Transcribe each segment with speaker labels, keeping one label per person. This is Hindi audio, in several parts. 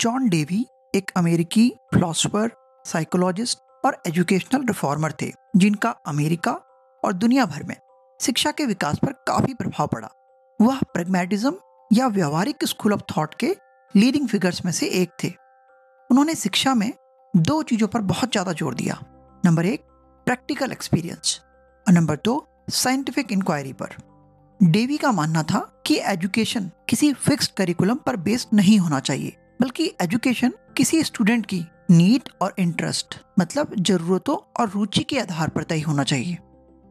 Speaker 1: जॉन डेवी एक अमेरिकी फिलोसफर साइकोलॉजिस्ट और एजुकेशनल रिफॉर्मर थे, जिनका अमेरिका और दुनिया भर में शिक्षा के विकास पर काफ़ी प्रभाव पड़ा। वह प्रेगमेटिज्म या व्यवहारिक स्कूल ऑफ़ थॉट के लीडिंग फिगर्स में से एक थे। उन्होंने शिक्षा में दो चीज़ों पर बहुत ज़्यादा ज़ोर दिया। नंबर एक प्रैक्टिकल एक्सपीरियंस और नंबर दो साइंटिफिक इंक्वायरी पर। डेवी का मानना था कि एजुकेशन किसी फिक्स्ड करिकुलम पर बेस्ड नहीं होना चाहिए। बल्कि एजुकेशन किसी स्टूडेंट की नीड और इंटरेस्ट मतलब जरूरतों और रुचि के आधार पर तय होना चाहिए।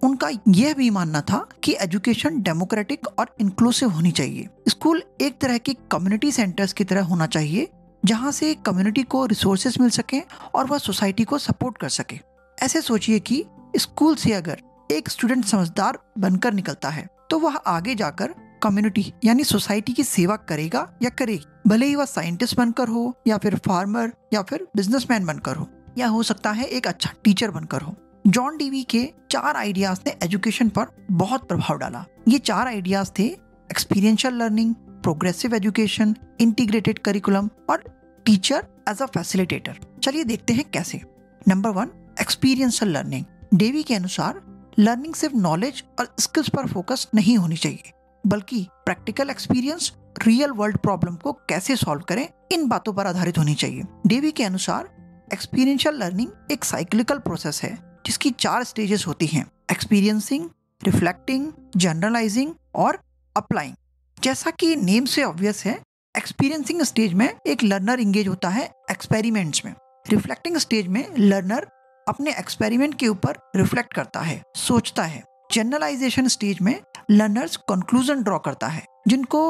Speaker 1: उनका यह भी मानना था कि एजुकेशन डेमोक्रेटिक और इंक्लूसिव होनी चाहिए। स्कूल एक तरह की कम्युनिटी सेंटर्स की तरह होना चाहिए, जहाँ से कम्युनिटी को रिसोर्सेज मिल सके और वह सोसाइटी को सपोर्ट कर सके। ऐसे सोचिए कि स्कूल से अगर एक स्टूडेंट समझदार बनकर निकलता है तो वह आगे जाकर कम्युनिटी यानी सोसाइटी की सेवा करेगा या करेगी? भले ही वह साइंटिस्ट बनकर हो, या फिर फार्मर या फिर बिजनेसमैन बनकर हो, या हो सकता है एक अच्छा टीचर बनकर हो। जॉन डीवी के चार आइडियाज़ ने एजुकेशन पर बहुत प्रभाव डाला। ये चार आइडियाज़ थे experiential learning progressive education integrated curriculum और टीचर एज अ फैसिलिटेटर चलिए देखते हैं कैसे। Number one experiential learning Dewey के अनुसार लर्निंग सिर्फ़ नॉलेज और स्किल्स पर फोकस नहीं होनी चाहिए। बल्कि practical experience real world problem को कैसे सॉल्व करें, इन बातों पर आधारित होनी चाहिए। डेवी के अनुसार एक्सपीरियंशियल लर्निंग एक साइक्लिकल प्रोसेस है, जिसकी चार स्टेजेस होती हैं। एक्सपीरियंसिंग रिफ्लेक्टिंग जनरलाइजिंग और अप्लाइंग जैसा कि नेम से ऑब्वियस है एक्सपीरियंसिंग स्टेज में एक लर्नर इंगेज होता है एक्सपेरिमेंट्स में। रिफ्लेक्टिंग स्टेज में लर्नर अपने एक्सपेरिमेंट के ऊपर रिफ्लेक्ट करता है, सोचता है। जनरलाइजेशन स्टेज में लर्नर्स कंक्लूजन ड्रॉ करता है, जिनको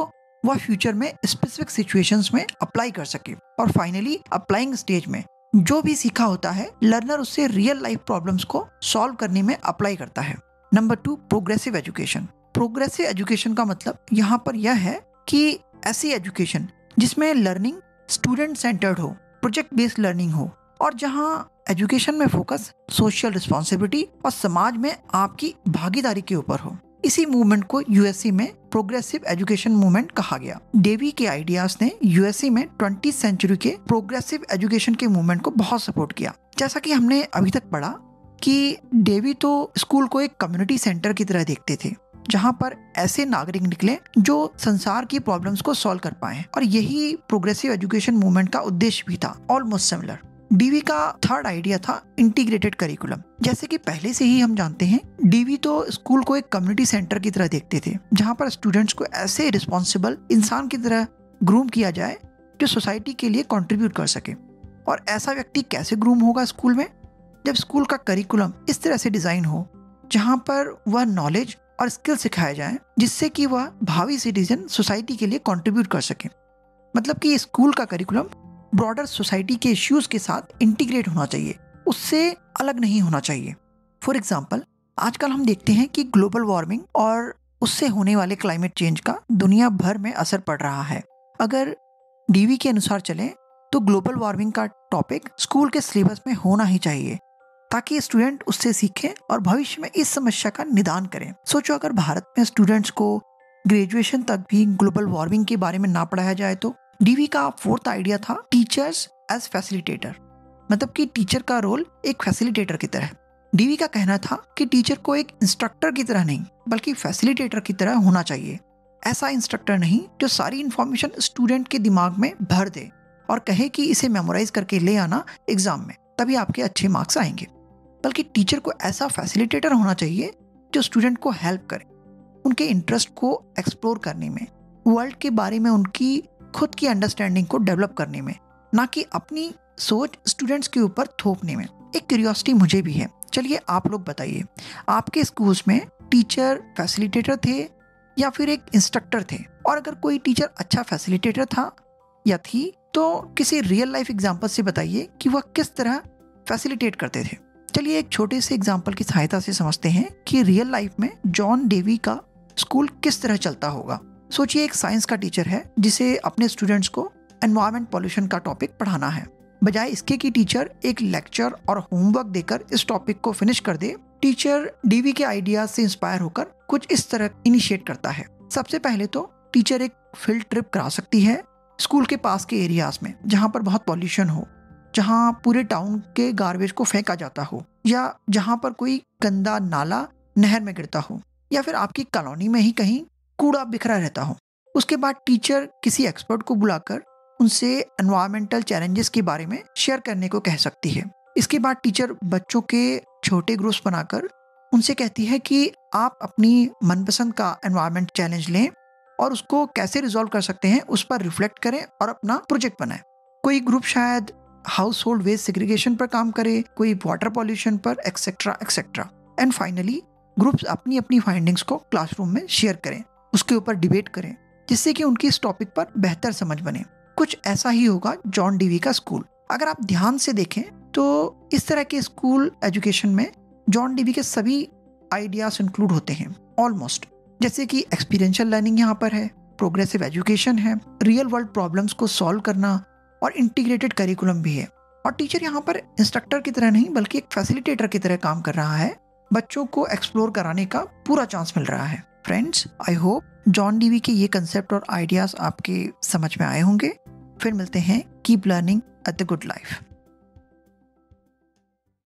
Speaker 1: वह फ्यूचर में स्पेसिफिक सिचुएशंस में अप्लाई कर सके। और फाइनली अप्लाइंग स्टेज में जो भी सीखा होता है लर्नर उससे रियल लाइफ प्रॉब्लम्स को सॉल्व करने में अप्लाई करता है। Number two progressive education progressive education का मतलब यहाँ पर यह है कि ऐसी एजुकेशन जिसमें लर्निंग स्टूडेंट सेंटर्ड हो प्रोजेक्ट बेस्ड लर्निंग हो, और जहाँ एजुकेशन में फोकस सोशल रिस्पॉन्सिबिलिटी और समाज में आपकी भागीदारी के ऊपर हो। इसी मूवमेंट को यूएससी में प्रोग्रेसिव एजुकेशन मूवमेंट कहा गया। डेवी के आइडियाज़ ने यूएससी में ट्वेंटी सेंचुरी के प्रोग्रेसिव एजुकेशन के मूवमेंट को बहुत सपोर्ट किया। जैसा कि हमने अभी तक पढ़ा कि डेवी तो स्कूल को एक कम्युनिटी सेंटर की तरह देखते थे, जहाँ पर ऐसे नागरिक निकले जो संसार की प्रॉब्लम्स को सॉल्व कर पाए। और यही प्रोग्रेसिव एजुकेशन मूवमेंट का उद्देश्य भी था ऑलमोस्ट सिमिलर डीवी का थर्ड आइडिया था इंटीग्रेटेड करिकुलम जैसे कि पहले से ही हम जानते हैं डीवी तो स्कूल को एक कम्युनिटी सेंटर की तरह देखते थे, जहाँ पर स्टूडेंट्स को ऐसे रिस्पॉन्सिबल इंसान की तरह ग्रूम किया जाए जो सोसाइटी के लिए कंट्रीब्यूट कर सके। और ऐसा व्यक्ति कैसे ग्रूम होगा स्कूल में? जब स्कूल का करिकुलम इस तरह से डिज़ाइन हो, जहाँ पर वह नॉलेज और स्किल सिखाया जाए, जिससे कि वह भावी सिटीजन सोसाइटी के लिए कंट्रीब्यूट कर सके। मतलब कि स्कूल का करिकुलम ब्रॉडर सोसाइटी के इश्यूज़ के साथ इंटीग्रेट होना चाहिए। उससे अलग नहीं होना चाहिए। फॉर एग्ज़ाम्पल आजकल हम देखते हैं कि ग्लोबल वार्मिंग और उससे होने वाले क्लाइमेट चेंज का दुनिया भर में असर पड़ रहा है। अगर डीवी के अनुसार चले तो ग्लोबल वार्मिंग का टॉपिक स्कूल के सिलेबस में होना ही चाहिए, ताकि स्टूडेंट उससे सीखें और भविष्य में इस समस्या का निदान करें। सोचो, अगर भारत में स्टूडेंट्स को ग्रेजुएशन तक भी ग्लोबल वार्मिंग के बारे में ना पढ़ाया जाए तो डीवी का फोर्थ आइडिया था टीचर्स एज फैसिलिटेटर मतलब कि टीचर का रोल एक फैसिलिटेटर की तरह डीवी का कहना था कि टीचर को एक इंस्ट्रक्टर की तरह नहीं, बल्कि फैसिलिटेटर की तरह होना चाहिए। ऐसा इंस्ट्रक्टर नहीं जो सारी इंफॉर्मेशन स्टूडेंट के दिमाग में भर दे और कहे कि इसे मेमोराइज करके ले आना एग्ज़ाम में, तभी आपके अच्छे मार्क्स आएँगे। बल्कि टीचर को ऐसा फैसिलिटेटर होना चाहिए जो स्टूडेंट को हेल्प करे, उनके इंटरेस्ट को एक्सप्लोर करने में वर्ल्ड के बारे में उनकी खुद की अंडरस्टैंडिंग को डेवलप करने में, ना कि अपनी सोच स्टूडेंट्स के ऊपर थोपने में। एक क्यूरियोसिटी मुझे भी है। चलिए आप लोग बताइए, आपके स्कूल्स में टीचर फैसिलिटेटर थे या फिर एक इंस्ट्रक्टर थे? और अगर कोई टीचर अच्छा फैसिलिटेटर था या थी तो किसी रियल लाइफ एग्ज़ाम्पल से बताइए कि वह किस तरह फैसिलिटेट करते थे। चलिए एक छोटे से एग्ज़ाम्पल की सहायता से समझते हैं कि रियल लाइफ में जॉन डेवी का स्कूल किस तरह चलता होगा। सोचिए, एक साइंस का टीचर है, जिसे अपने स्टूडेंट्स को एनवायरमेंट पॉल्यूशन का टॉपिक पढ़ाना है। बजाय इसके कि टीचर एक लेक्चर और होमवर्क देकर इस टॉपिक को फिनिश कर दे टीचर डीवी के आइडियाज़ से इंस्पायर होकर कुछ इस तरह इनिशिएट करता है। सबसे पहले तो टीचर एक फ़ील्ड ट्रिप करा सकती है स्कूल के पास के एरियाज़ में, जहाँ पर बहुत पॉल्यूशन हो, जहाँ पूरे टाउन के गार्बेज को फेंका जाता हो, या जहाँ पर कोई गंदा नाला नहर में गिरता हो, या फिर आपकी कॉलोनी में ही कहीं कूड़ा बिखरा रहता हो। उसके बाद टीचर किसी एक्सपर्ट को बुलाकर उनसे एनवायरमेंटल चैलेंजेस के बारे में शेयर करने को कह सकती है। इसके बाद टीचर बच्चों के छोटे ग्रुप्स बनाकर उनसे कहती है कि आप अपनी मनपसंद का एनवायरमेंट चैलेंज लें और उसको कैसे रिजॉल्व कर सकते हैं उस पर रिफ्लेक्ट करें और अपना प्रोजेक्ट बनाएँ। कोई ग्रुप शायद हाउस होल्ड वेस्ट सेग्रीगेशन पर काम करे, कोई वाटर पॉल्यूशन पर etcetera etcetera and finally groups अपनी अपनी फाइंडिंग्स को क्लासरूम में शेयर करें। उसके ऊपर डिबेट करें, जिससे कि उनकी इस टॉपिक पर बेहतर समझ बने। कुछ ऐसा ही होगा जॉन डीवी का स्कूल अगर आप ध्यान से देखें तो इस तरह के स्कूल एजुकेशन में जॉन डीवी के सभी आइडियाज़ इंक्लूड होते हैं ऑलमोस्ट जैसे कि एक्सपीरियंशियल लर्निंग यहाँ पर है प्रोग्रेसिव एजुकेशन है रियल वर्ल्ड प्रॉब्लम्स को सॉल्व करना और इंटीग्रेटेड करिकुलम भी है। और टीचर यहाँ पर इंस्ट्रक्टर की तरह नहीं, बल्कि एक फैसिलिटेटर की तरह काम कर रहा है, बच्चों को एक्सप्लोर कराने का पूरा चांस मिल रहा है। Friends I hope John Dewey के ये कंसेप्ट और आइडियाज़ आपके समझ में आए होंगे। फिर मिलते हैं। Keep learning at the good life